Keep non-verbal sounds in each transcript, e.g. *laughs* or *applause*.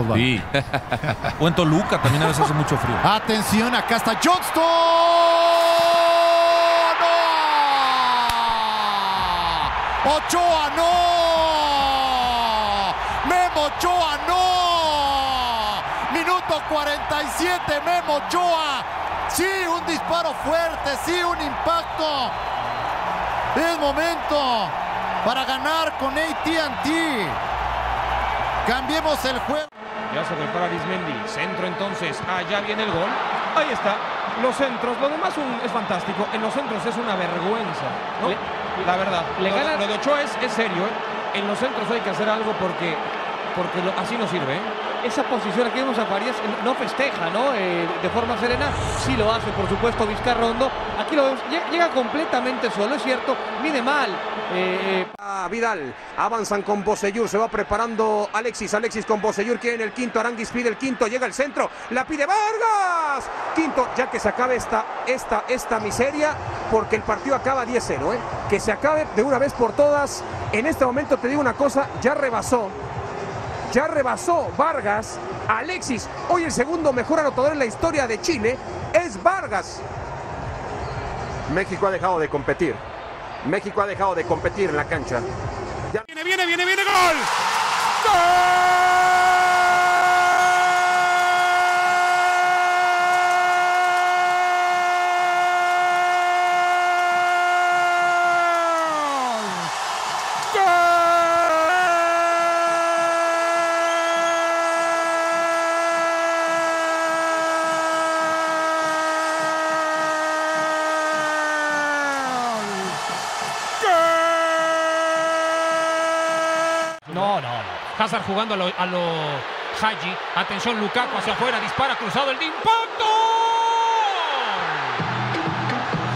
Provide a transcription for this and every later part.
Osvaldo. Sí. *laughs* o en Toluca también a veces hace mucho frío. Atención, acá está Johnston. ¡No! Ochoa, no. Memo Ochoa, no. Minuto 47, Memo Ochoa. Sí, un disparo fuerte, sí, un impacto. Es momento para ganar con AT&T. Cambiemos el juego. Ya se prepara Arismendi. Centro entonces. Allá viene el gol. Ahí está. Los centros. Lo demás un- es fantástico. En los centros es una vergüenza. ¿no? Le- La verdad. le lo, gana- lo de Ochoa es, es serio. ¿eh? En los centros hay que hacer algo porque, porque lo- así no sirve. ¿eh? Esa posición aquí vemos a Farías eh, no festeja, ¿no? Eh, de forma serena. Sí lo hace, por supuesto, Vizcarrondo. Aquí lo vemos. Llega, completamente solo, es cierto. Mide mal. Eh, Vidal, avanzan con Bosellur, se va preparando Alexis, Alexis con Bosellur, quiere en el quinto, Aranguis pide el quinto, llega el centro, la pide Vargas, quinto, ya que se acabe esta, esta, esta miseria, porque el partido acaba 10-0, ¿eh? que se acabe de una vez por todas, en este momento te digo una cosa, ya rebasó, ya rebasó Vargas, a Alexis, hoy el segundo mejor anotador en la historia de Chile, es Vargas. México ha dejado de competir. México ha dejado de competir en la cancha. Viene, viene, viene, viene, gol. No, no, no. Hazard jugando a lo, a lo Haji. Atención, Lukaku hacia afuera, dispara, cruzado el de impacto.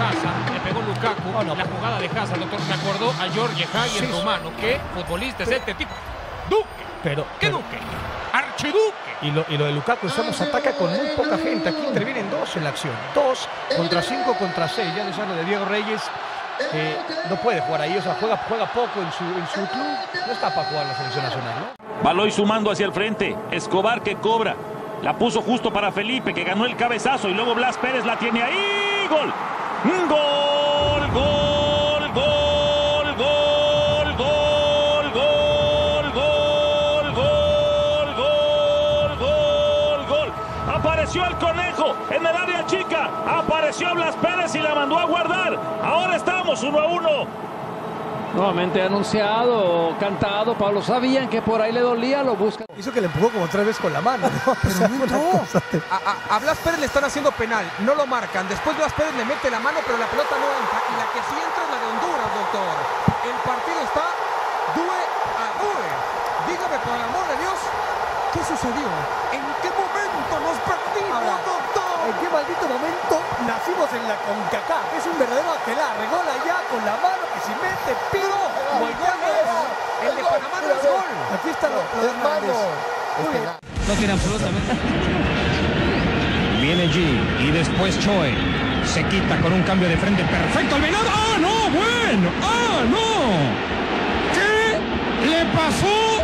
Hazard, le pegó Lukaku. La jugada de Hazard, doctor, se acordó a George Haji, el rumano. ¿Qué futbolista es este tipo? Duque. Pero, ¿Qué pero- Duque? Archiduque. y, lo, y lo de Lukaku, estamos ataca con muy poca gente. Aquí intervienen dos en la acción. Dos contra cinco contra seis. Ya decía lo de Diego Reyes. Eh, no puede jugar ahí, o sea, juega, juega poco en su, club. No está para jugar la selección nacional, ¿no? Baloy sumando hacia el frente. Escobar que cobra. La puso justo para Felipe que ganó el cabezazo y luego Blas Pérez la tiene ahí. Gol. Gol, Apareció el conejo en el área chica. Apareció Blas Pérez y la mandó a guardar. Ahora estamos uno a uno. Nuevamente anunciado, cantado, Pablo sabían que por ahí le dolía, lo buscan. Hizo que le empujó como tres veces con la mano. ¿no? O sea, *laughs* a Blas Pérez le están haciendo penal, no lo marcan. Después Blas Pérez le mete la mano, pero la pelota no entra. Y la que sí entra es la de Honduras, doctor. El partido está due a due. Dígame, por el amor de Dios, ¿qué sucedió? ¿En qué momento nos perdimos, doctor? ¿En qué maldito momento nacimos en la CONCACAF? Es un verdadero aquelarre. Gol allá con la mano que si mete, piro, volteando. El de Panamá no es gol. Aquí está lo, lo de Hernández. No tiene absolutamente. Viene G y después Choi. Se quita con un cambio de frente perfecto al venado. ¡Ah, no! Bueno. ¡Ah, no! ¿Qué le pasó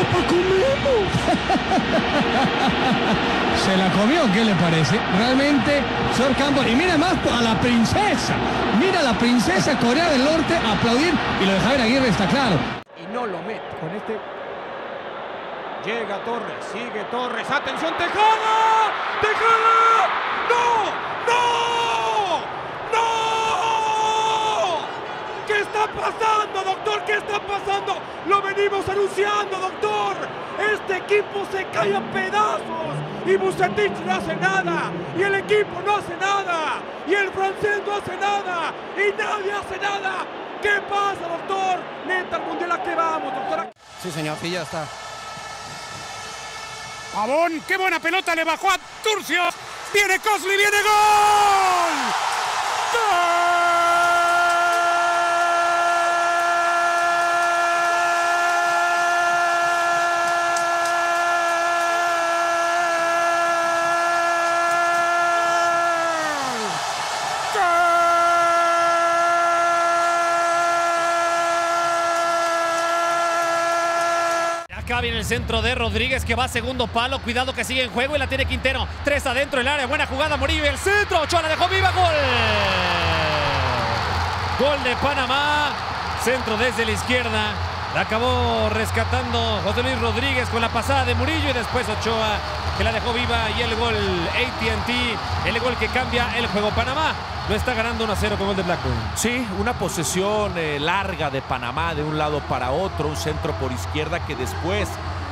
*laughs* Se la comió, ¿qué le parece? Realmente, Sor Campbell. Y mira más a la princesa. Mira a la princesa Corea del Norte aplaudir. Y lo de Javier Aguirre está claro. Y no lo mete. Con este Llega Torres, sigue Torres, atención Tejada, Tejada, no, no, no, ¿qué está pasando, doctor? ¿Qué está pasando? Lo venimos anunciando, doctor. Este equipo se cae a pedazos y Bucetich no hace nada y el equipo no hace nada y el francés no hace nada y nadie hace nada. ¿Qué pasa, doctor? Neta, al mundial a qué vamos, doctor. Sí, señor, sí, ya está. Pavón, qué buena pelota le bajó a Turcios. Viene Cosli, viene gol. Va bien el centro de Rodríguez que va segundo palo. Cuidado que sigue en juego y la tiene Quintero. Tres adentro del área. Buena jugada. Murillo y el centro. Ochoa la dejó viva. Gol. Gol de Panamá. Centro desde la izquierda. La acabó rescatando José Luis Rodríguez con la pasada de Murillo y después Ochoa que la dejó viva y el gol ATT, el gol que cambia el juego. Panamá lo está ganando 1 a 0 con gol de Blackburn. Sí, una posesión eh, larga de Panamá de un lado para otro, un centro por izquierda que después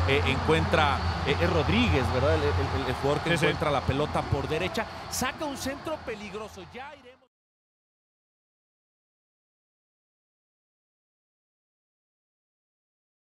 eh, encuentra eh, es Rodríguez, ¿verdad? El, el- el jugador que Sí, sí. encuentra la pelota por derecha, saca un centro peligroso. Ya iremos.